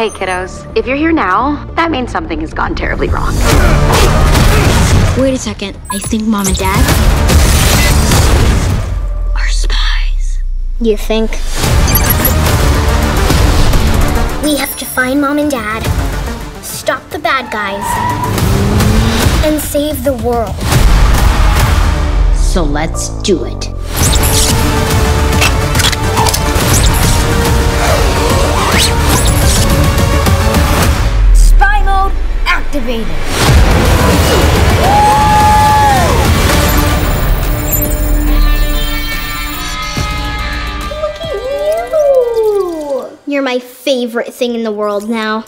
Hey, kiddos. If you're here now, that means something has gone terribly wrong. Wait a second. I think mom and dad are spies. You think? We have to find mom and dad, stop the bad guys, and save the world. So let's do it. Activated. You're my favorite thing in the world now.